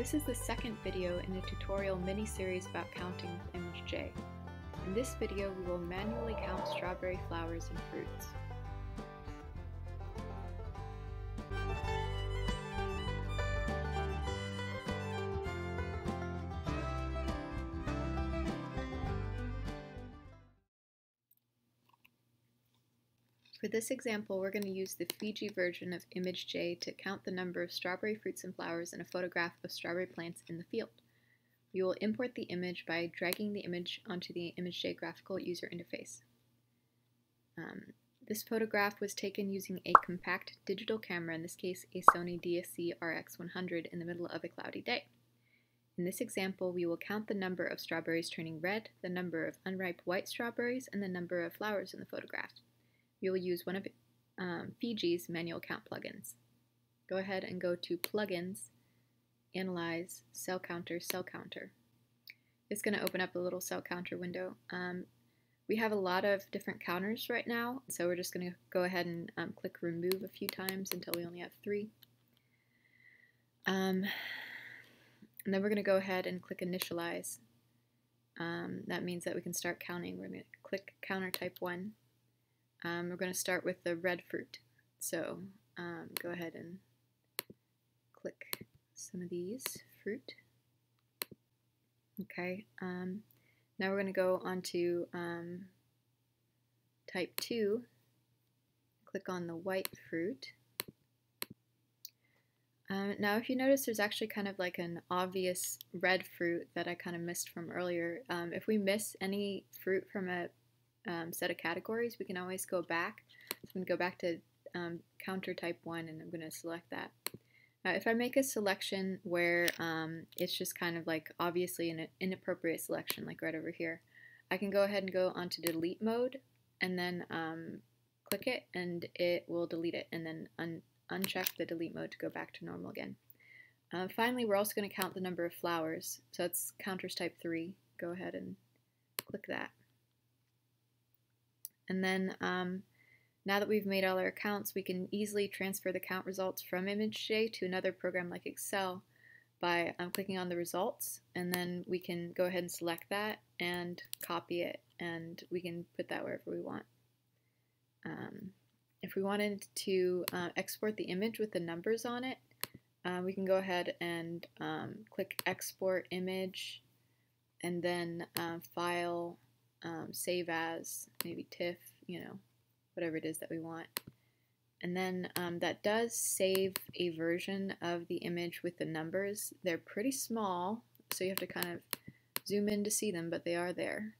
This is the second video in a tutorial mini-series about counting with J. In this video we will manually count strawberry flowers and fruits. For this example, we're going to use the Fiji version of ImageJ to count the number of strawberry fruits and flowers in a photograph of strawberry plants in the field. We will import the image by dragging the image onto the ImageJ graphical user interface. Um, this photograph was taken using a compact digital camera, in this case a Sony DSC RX100, in the middle of a cloudy day. In this example, we will count the number of strawberries turning red, the number of unripe white strawberries, and the number of flowers in the photograph we will use one of um, Fiji's manual count plugins. Go ahead and go to Plugins, Analyze, Cell Counter, Cell Counter. It's going to open up a little cell counter window. Um, we have a lot of different counters right now, so we're just going to go ahead and um, click Remove a few times until we only have three. Um, and then we're going to go ahead and click Initialize. Um, that means that we can start counting. We're going to click Counter Type 1. Um, we're going to start with the red fruit. So um, go ahead and click some of these fruit. Okay, um, now we're going to go on to um, type 2. Click on the white fruit. Uh, now if you notice there's actually kind of like an obvious red fruit that I kind of missed from earlier. Um, if we miss any fruit from a um, set of categories, we can always go back. So I'm going to go back to um, counter type 1 and I'm going to select that. Now if I make a selection where um, it's just kind of like obviously an inappropriate selection like right over here, I can go ahead and go onto delete mode and then um, click it and it will delete it and then un uncheck the delete mode to go back to normal again. Uh, finally, we're also going to count the number of flowers. So it's counters type 3. Go ahead and click that. And then um, now that we've made all our accounts, we can easily transfer the count results from ImageJ to another program like Excel by um, clicking on the results and then we can go ahead and select that and copy it and we can put that wherever we want. Um, if we wanted to uh, export the image with the numbers on it, uh, we can go ahead and um, click export image and then uh, file um, save as, maybe TIFF, you know, whatever it is that we want. And then um, that does save a version of the image with the numbers. They're pretty small, so you have to kind of zoom in to see them, but they are there.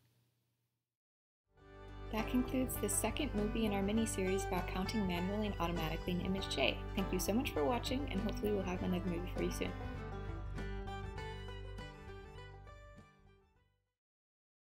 That concludes the second movie in our mini-series about counting manually and automatically in ImageJ. Thank you so much for watching, and hopefully we'll have another movie for you soon.